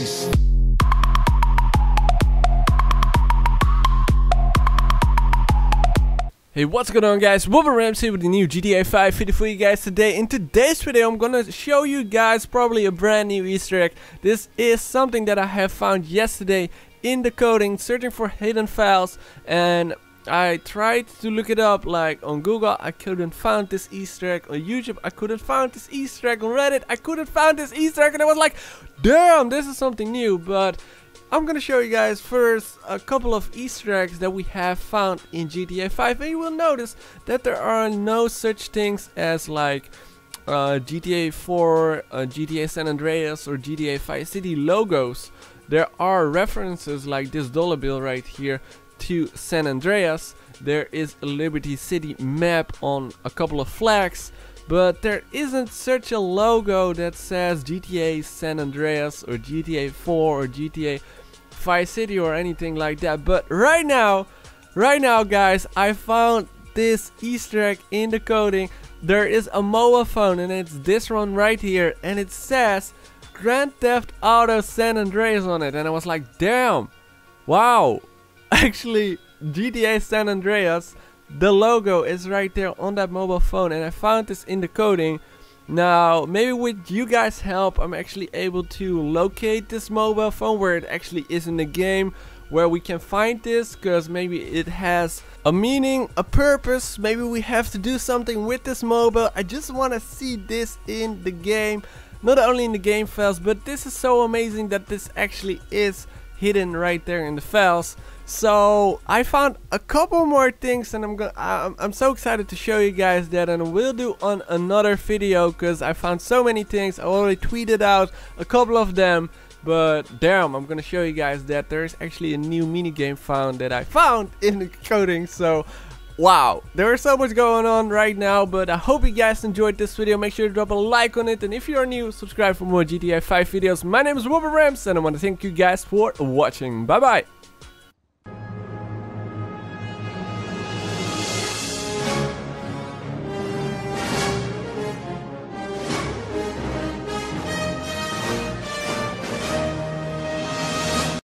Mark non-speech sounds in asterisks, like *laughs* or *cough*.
Peace. Hey, what's going on guys? Rams here with the new GTA 5 video for you guys today. In today's video, I'm gonna show you guys probably a brand new Easter egg. This is something that I have found yesterday in the coding, searching for hidden files, and I tried to look it up like on Google, I couldn't find this Easter egg. On YouTube, I couldn't find this Easter egg. On Reddit, I couldn't find this Easter egg, and I was like, damn, this is something new, but I'm gonna show you guys first a couple of easter eggs that we have found in GTA 5 and you will notice that there are no such things as like uh, GTA 4, uh, GTA San Andreas or GTA Vice City logos. There are references like this dollar bill right here to San Andreas. There is a Liberty City map on a couple of flags but there isn't such a logo that says GTA San Andreas or GTA 4 or GTA Vice City or anything like that. But right now, right now guys, I found this Easter egg in the coding. There is a MOA phone and it's this one right here and it says Grand Theft Auto San Andreas on it and I was like damn wow actually GTA San Andreas the logo is right there on that mobile phone and I found this in the coding now, maybe with you guys help, I'm actually able to locate this mobile phone where it actually is in the game, where we can find this, because maybe it has a meaning, a purpose, maybe we have to do something with this mobile. I just want to see this in the game, not only in the game files, but this is so amazing that this actually is hidden right there in the files. So I found a couple more things and I'm gonna I'm, I'm so excited to show you guys that and we'll do on another video because I found so many things I already tweeted out a couple of them but damn I'm gonna show you guys that there's actually a new mini game found that I found *laughs* in the coding so Wow, there's so much going on right now, but I hope you guys enjoyed this video. Make sure to drop a like on it, and if you are new, subscribe for more GTA 5 videos. My name is Robbin Rams, and I want to thank you guys for watching. Bye bye!